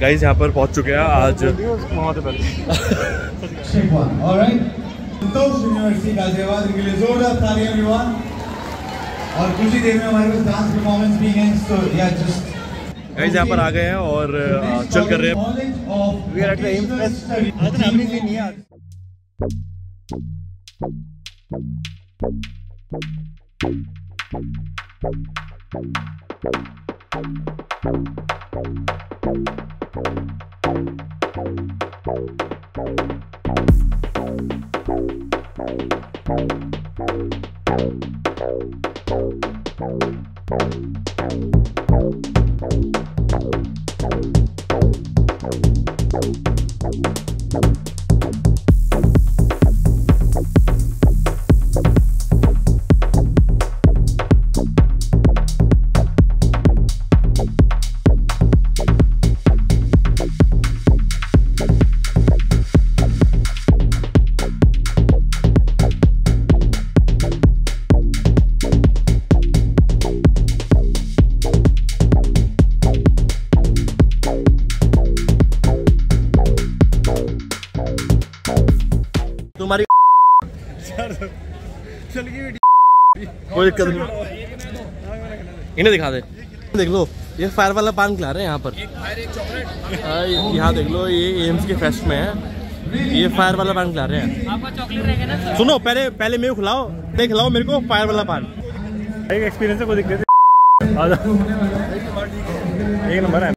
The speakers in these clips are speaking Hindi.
गाइज़ यहाँ पर पहुँच चुके हैं आज। everyone और कुछ ही देर में हमारे पास डांस परफॉर्मेंस भी है तो या जस्ट गाइज़ यहाँ पर आ गए हैं और चल कर रहे हैं। At the AIMS Fest. आज से नहीं आज Thank you. कोई दिक्कत नहीं। इन्हें दिखा दे। देख लो ये फायर वाला पान खिला रहे हैं यहाँ पर। हाँ, यहाँ देख लो ये एम्स के फेस्ट में है। ये फायर वाला पान खिला रहे हैं। सुनो पहले पहले मेरे खिलाओ नहीं खिलाओ मेरे को फायर वाला पान। एक एक्सपीरियंस है कोई दिक्कत एक नंबर है।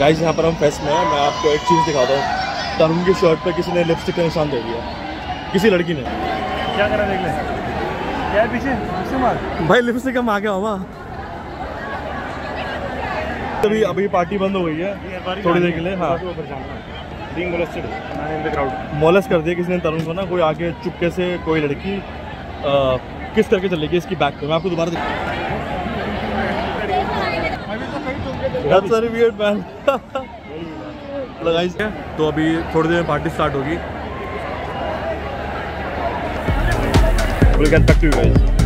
गाइस यहाँ पर हम फेस्ट में हैं। मैं आपको एक चीज़ दिखाता हूँ। तरुण की शर्ट पर किसी ने लिपस्टिक का निशान दे दिया। किसी लड़की ने। क्या करा देख ले। क्या पीछे? भाई लिपस्टिक हम आ गया अभी अभी पार्टी बंद हो गई है। थोड़ी देर के लिए हाँ मोलस कर दिया किसी ने तरुण को ना। कोई आगे चुपके से कोई लड़की आ, किस करके चलेगी इसकी बैक पे? मैं आपको दोबारा दिखा That's very weird man लगाई तो अभी थोड़ी देर में पार्टी स्टार्ट होगी We'll get back to you guys.